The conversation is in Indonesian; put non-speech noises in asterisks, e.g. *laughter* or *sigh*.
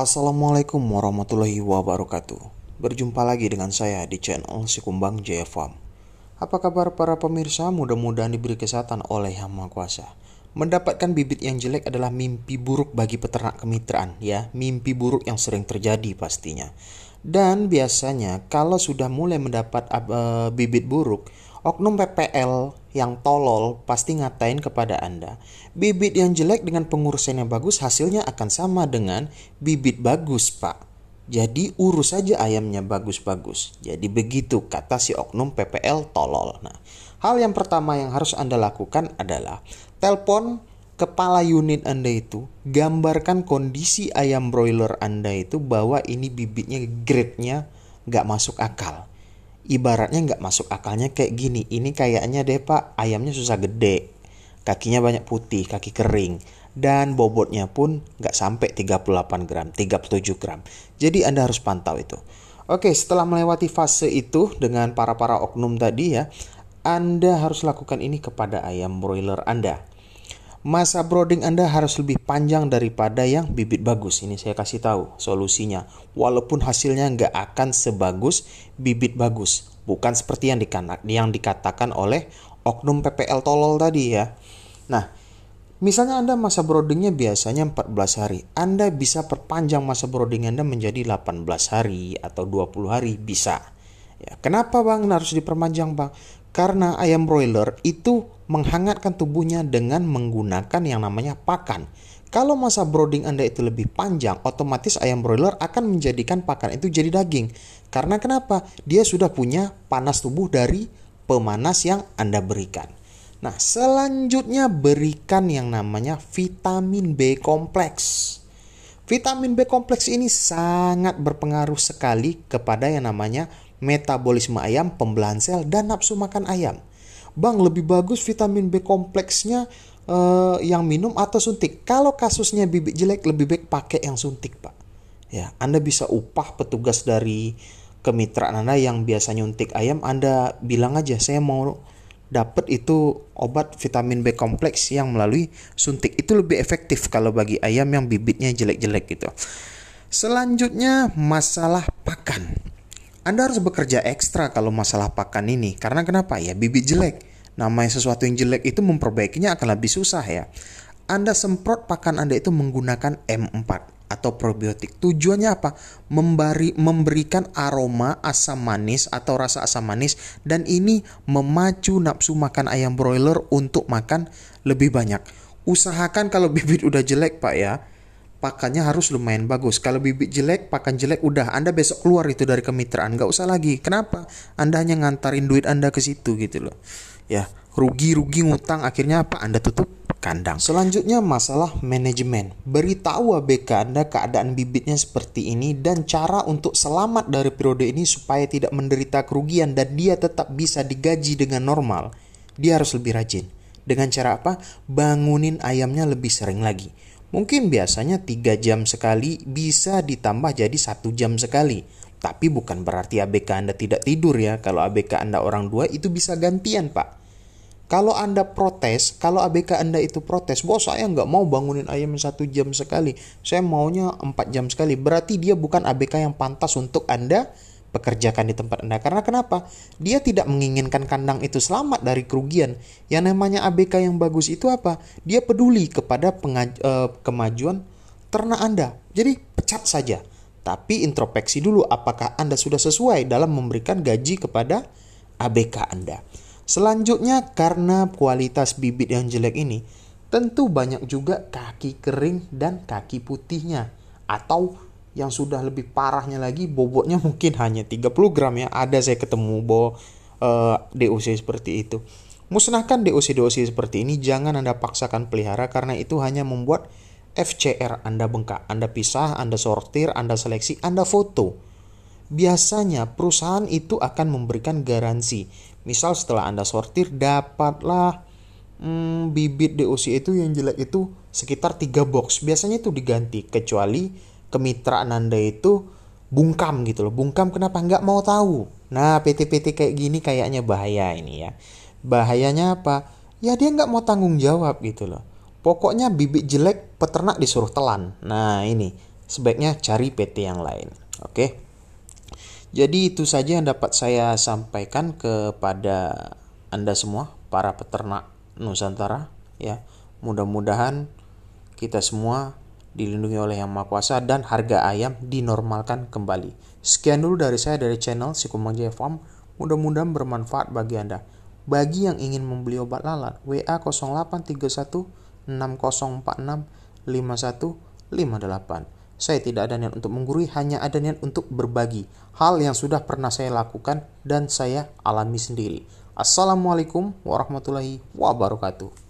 Assalamualaikum warahmatullahi wabarakatuh. Berjumpa lagi dengan saya di channel Sikumbang Jaya Farm. Apa kabar para pemirsa? Mudah-mudahan diberi kesehatan oleh Yang Maha Kuasa. Mendapatkan bibit yang jelek adalah mimpi buruk bagi peternak kemitraan, ya. Mimpi buruk yang sering terjadi pastinya. Dan biasanya kalau sudah mulai mendapat uh, bibit buruk, oknum PPL yang tolol pasti ngatain kepada Anda. Bibit yang jelek dengan pengurusan yang bagus hasilnya akan sama dengan bibit bagus, Pak. Jadi urus saja ayamnya bagus-bagus. Jadi begitu kata si oknum PPL tolol. Nah, hal yang pertama yang harus Anda lakukan adalah telepon kepala unit Anda itu, gambarkan kondisi ayam broiler Anda itu bahwa ini bibitnya grade-nya nggak masuk akal ibaratnya nggak masuk akalnya kayak gini. Ini kayaknya deh pak ayamnya susah gede kakinya banyak putih kaki kering dan bobotnya pun nggak sampai 38 gram 37 gram. Jadi anda harus pantau itu. Oke setelah melewati fase itu dengan para-para oknum tadi ya anda harus lakukan ini kepada ayam broiler anda masa brooding Anda harus lebih panjang daripada yang bibit bagus. Ini saya kasih tahu solusinya. Walaupun hasilnya nggak akan sebagus bibit bagus. Bukan seperti yang, dikanak, yang dikatakan oleh oknum PPL tolol tadi ya. Nah, misalnya Anda masa broodingnya biasanya 14 hari. Anda bisa perpanjang masa brooding Anda menjadi 18 hari atau 20 hari bisa. Ya, kenapa Bang harus diperpanjang Bang? Karena ayam broiler itu menghangatkan tubuhnya dengan menggunakan yang namanya pakan. Kalau masa brooding Anda itu lebih panjang, otomatis ayam broiler akan menjadikan pakan itu jadi daging. Karena kenapa? Dia sudah punya panas tubuh dari pemanas yang Anda berikan. Nah, selanjutnya berikan yang namanya vitamin B kompleks. Vitamin B kompleks ini sangat berpengaruh sekali kepada yang namanya metabolisme ayam, pembelahan sel, dan nafsu makan ayam. Bang, lebih bagus vitamin B kompleksnya uh, yang minum atau suntik. Kalau kasusnya bibit jelek, lebih baik pakai yang suntik, Pak. Ya, Anda bisa upah petugas dari kemitraan Anda yang biasa nyuntik ayam, Anda bilang aja saya mau dapat itu obat vitamin B kompleks yang melalui suntik. Itu lebih efektif kalau bagi ayam yang bibitnya jelek-jelek gitu. Selanjutnya masalah pakan. Anda harus bekerja ekstra kalau masalah pakan ini. Karena kenapa ya? Bibit jelek. Namanya sesuatu yang jelek itu memperbaikinya akan lebih susah ya. Anda semprot pakan Anda itu menggunakan M4 atau probiotik. Tujuannya apa? Memberi, memberikan aroma asam manis atau rasa asam manis dan ini memacu nafsu makan ayam broiler untuk makan lebih banyak. Usahakan kalau *laughs* bibit udah jelek Pak ya, pakannya harus lumayan bagus. Kalau bibit jelek, pakan jelek, udah Anda besok keluar itu dari kemitraan, nggak usah lagi. Kenapa? Anda hanya ngantarin duit Anda ke situ gitu loh. Ya, rugi-rugi ngutang akhirnya apa? Anda tutup kandang. Selanjutnya masalah manajemen. Beritahu ABK Anda keadaan bibitnya seperti ini dan cara untuk selamat dari periode ini supaya tidak menderita kerugian dan dia tetap bisa digaji dengan normal. Dia harus lebih rajin. Dengan cara apa? Bangunin ayamnya lebih sering lagi Mungkin biasanya 3 jam sekali bisa ditambah jadi satu jam sekali. Tapi bukan berarti ABK Anda tidak tidur ya. Kalau ABK Anda orang dua itu bisa gantian pak. Kalau Anda protes, kalau ABK Anda itu protes, bos saya nggak mau bangunin ayam satu jam sekali. Saya maunya 4 jam sekali. Berarti dia bukan ABK yang pantas untuk Anda pekerjakan di tempat Anda. Karena kenapa? Dia tidak menginginkan kandang itu selamat dari kerugian. Yang namanya ABK yang bagus itu apa? Dia peduli kepada pengaj- uh, kemajuan ternak Anda. Jadi pecat saja. Tapi introspeksi dulu apakah Anda sudah sesuai dalam memberikan gaji kepada ABK Anda. Selanjutnya karena kualitas bibit yang jelek ini, tentu banyak juga kaki kering dan kaki putihnya atau yang sudah lebih parahnya lagi bobotnya *laughs* mungkin hanya 30 gram ya. Ada saya ketemu bo uh, eh, DOC seperti itu. Musnahkan DOC-DOC seperti ini. Jangan anda paksakan pelihara karena itu hanya membuat FCR anda bengkak anda pisah anda sortir anda seleksi anda foto. Biasanya perusahaan itu akan memberikan garansi. Misal setelah anda sortir dapatlah hmm, bibit DOC itu yang jelek itu sekitar 3 box. Biasanya itu diganti kecuali kemitraan Anda itu bungkam gitu loh. Bungkam kenapa nggak mau tahu? Nah, PT-PT kayak gini kayaknya bahaya ini ya. Bahayanya apa? Ya dia nggak mau tanggung jawab gitu loh. Pokoknya bibit jelek peternak disuruh telan. Nah ini sebaiknya cari PT yang lain. Oke. Jadi itu saja yang dapat saya sampaikan kepada Anda semua, para peternak Nusantara ya. Mudah-mudahan kita semua dilindungi oleh Yang Maha Kuasa dan harga ayam dinormalkan kembali. Sekian dulu dari saya dari channel Sikumbang Jaya Farm. Mudah-mudahan bermanfaat bagi Anda. Bagi yang ingin membeli obat lalat, WA 0831 6046 5158. Saya tidak ada niat untuk menggurui, hanya ada niat untuk berbagi hal yang sudah pernah saya lakukan dan saya alami sendiri. Assalamualaikum warahmatullahi wabarakatuh.